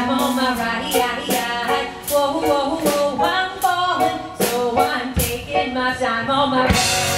I'm on my ride, ride, whoa, whoa, whoa, I'm falling, so I'm taking my time on my ride.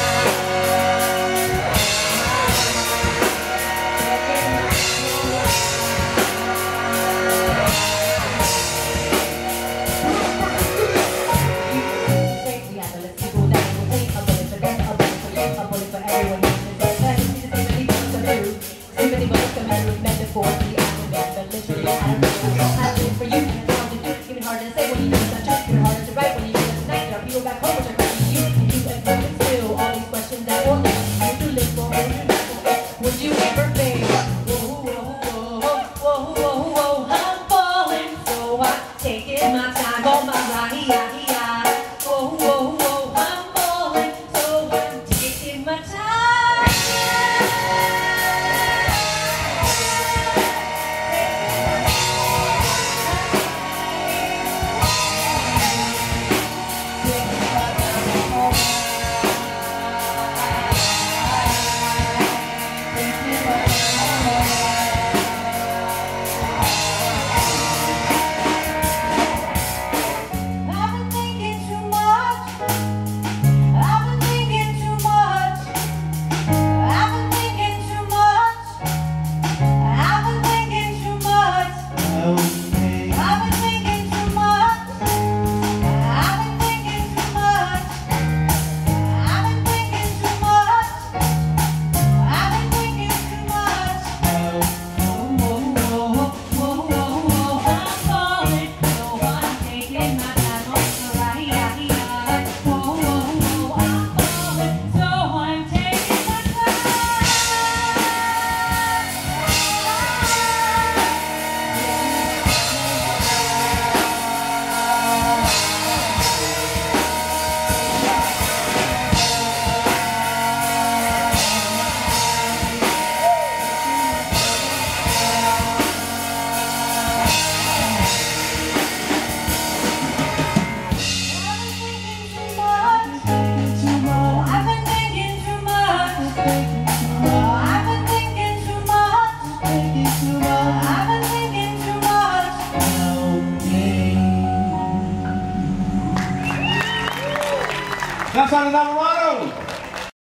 That's not another one.